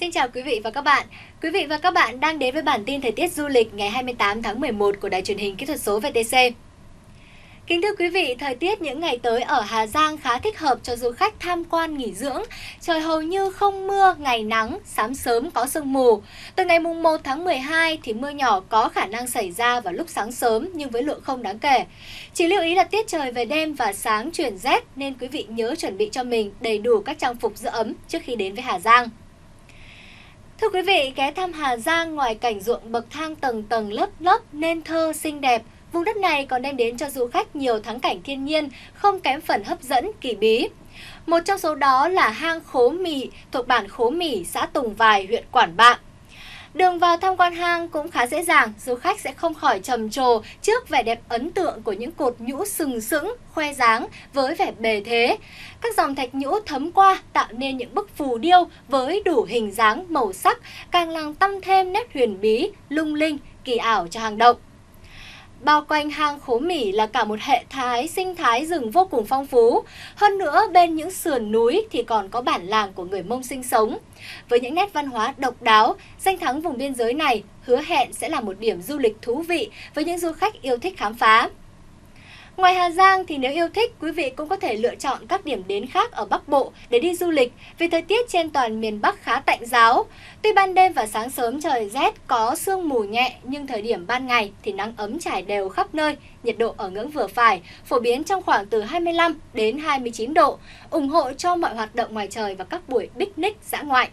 Xin chào quý vị và các bạn. Quý vị và các bạn đang đến với bản tin thời tiết du lịch ngày 28 tháng 11 của Đài truyền hình kỹ thuật số VTC. Kính thưa quý vị, thời tiết những ngày tới ở Hà Giang khá thích hợp cho du khách tham quan nghỉ dưỡng. Trời hầu như không mưa, ngày nắng, sáng sớm có sương mù. Từ ngày mùng 1 tháng 12 thì mưa nhỏ có khả năng xảy ra vào lúc sáng sớm nhưng với lượng không đáng kể. Chỉ lưu ý là tiết trời về đêm và sáng chuyển rét nên quý vị nhớ chuẩn bị cho mình đầy đủ các trang phục giữ ấm trước khi đến với Hà Giang. Thưa quý vị, ghé thăm Hà Giang ngoài cảnh ruộng bậc thang tầng tầng lớp lớp nên thơ xinh đẹp, vùng đất này còn đem đến cho du khách nhiều thắng cảnh thiên nhiên, không kém phần hấp dẫn, kỳ bí. Một trong số đó là hang Khố Mì thuộc bản Khố Mì, xã Tùng Vài, huyện Quản Bạ. Đường vào tham quan hang cũng khá dễ dàng, du khách sẽ không khỏi trầm trồ trước vẻ đẹp ấn tượng của những cột nhũ sừng sững, khoe dáng với vẻ bề thế. Các dòng thạch nhũ thấm qua tạo nên những bức phù điêu với đủ hình dáng, màu sắc, càng làm tăng thêm nét huyền bí, lung linh, kỳ ảo cho hang động. Bao quanh hang Khố Mỉ là cả một hệ thái sinh thái rừng vô cùng phong phú. Hơn nữa, bên những sườn núi thì còn có bản làng của người Mông sinh sống. Với những nét văn hóa độc đáo, danh thắng vùng biên giới này hứa hẹn sẽ là một điểm du lịch thú vị với những du khách yêu thích khám phá. Ngoài Hà Giang thì nếu yêu thích, quý vị cũng có thể lựa chọn các điểm đến khác ở Bắc Bộ để đi du lịch vì thời tiết trên toàn miền Bắc khá tạnh giáo. Tuy ban đêm và sáng sớm trời rét có sương mù nhẹ nhưng thời điểm ban ngày thì nắng ấm trải đều khắp nơi, nhiệt độ ở ngưỡng vừa phải, phổ biến trong khoảng từ 25 đến 29 độ, ủng hộ cho mọi hoạt động ngoài trời và các buổi picnic dã ngoại.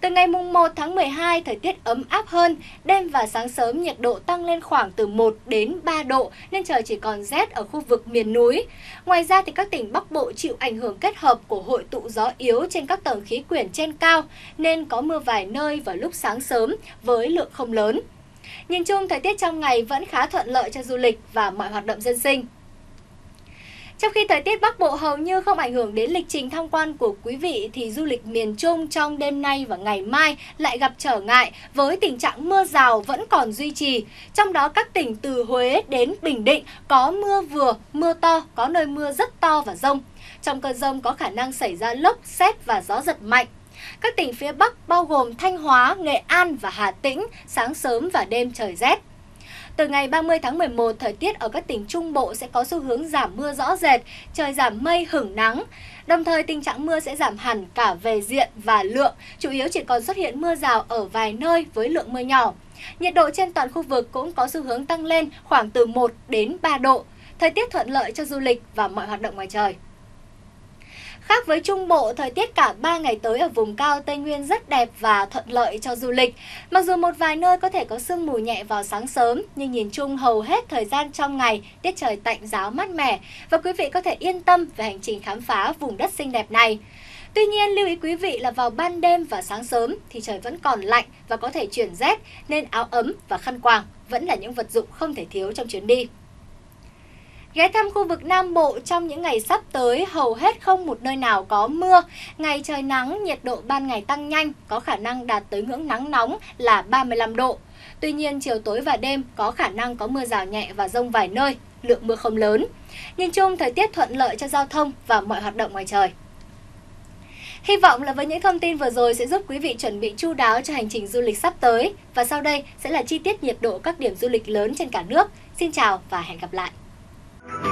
Từ ngày mùng 1 tháng 12, thời tiết ấm áp hơn, đêm và sáng sớm nhiệt độ tăng lên khoảng từ 1 đến 3 độ nên trời chỉ còn rét ở khu vực miền núi. Ngoài ra thì các tỉnh Bắc Bộ chịu ảnh hưởng kết hợp của hội tụ gió yếu trên các tầng khí quyển trên cao nên có mưa vài nơi vào lúc sáng sớm với lượng không lớn. Nhìn chung, thời tiết trong ngày vẫn khá thuận lợi cho du lịch và mọi hoạt động dân sinh. Trong khi thời tiết Bắc Bộ hầu như không ảnh hưởng đến lịch trình tham quan của quý vị thì du lịch miền Trung trong đêm nay và ngày mai lại gặp trở ngại với tình trạng mưa rào vẫn còn duy trì. Trong đó các tỉnh từ Huế đến Bình Định có mưa vừa, mưa to, có nơi mưa rất to và rông. Trong cơn rông có khả năng xảy ra lốc, xét và gió giật mạnh. Các tỉnh phía Bắc bao gồm Thanh Hóa, Nghệ An và Hà Tĩnh, sáng sớm và đêm trời rét. Từ ngày 30 tháng 11, thời tiết ở các tỉnh Trung Bộ sẽ có xu hướng giảm mưa rõ rệt, trời giảm mây hửng nắng. Đồng thời tình trạng mưa sẽ giảm hẳn cả về diện và lượng, chủ yếu chỉ còn xuất hiện mưa rào ở vài nơi với lượng mưa nhỏ. Nhiệt độ trên toàn khu vực cũng có xu hướng tăng lên khoảng từ 1 đến 3 độ. Thời tiết thuận lợi cho du lịch và mọi hoạt động ngoài trời. Khác với Trung Bộ, thời tiết cả 3 ngày tới ở vùng cao Tây Nguyên rất đẹp và thuận lợi cho du lịch. Mặc dù một vài nơi có thể có sương mù nhẹ vào sáng sớm, nhưng nhìn chung hầu hết thời gian trong ngày, tiết trời tạnh giáo mát mẻ và quý vị có thể yên tâm về hành trình khám phá vùng đất xinh đẹp này. Tuy nhiên, lưu ý quý vị là vào ban đêm và sáng sớm thì trời vẫn còn lạnh và có thể chuyển rét, nên áo ấm và khăn quàng vẫn là những vật dụng không thể thiếu trong chuyến đi. Ghé thăm khu vực Nam Bộ trong những ngày sắp tới, hầu hết không một nơi nào có mưa. Ngày trời nắng, nhiệt độ ban ngày tăng nhanh, có khả năng đạt tới ngưỡng nắng nóng là 35 độ. Tuy nhiên, chiều tối và đêm có khả năng có mưa rào nhẹ và rông vài nơi, lượng mưa không lớn. Nhìn chung, thời tiết thuận lợi cho giao thông và mọi hoạt động ngoài trời. Hy vọng là với những thông tin vừa rồi sẽ giúp quý vị chuẩn bị chu đáo cho hành trình du lịch sắp tới. Và sau đây sẽ là chi tiết nhiệt độ các điểm du lịch lớn trên cả nước. Xin chào và hẹn gặp lại! Thank you.